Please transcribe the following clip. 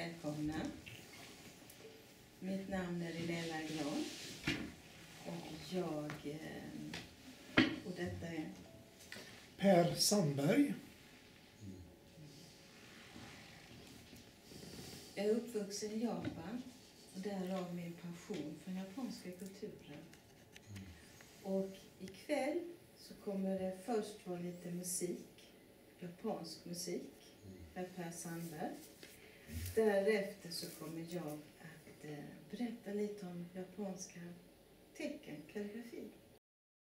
välkomna. Mitt namn är Linella Gran och jag... Eh, och detta är... Per Sandberg. Jag är uppvuxen i Japan och därav min passion för den japanska kulturen. Och ikväll så kommer det först vara lite musik, japansk musik, med Per Sandberg. Därefter så kommer jag att eh, berätta lite om japanska tecken, kalligrafi.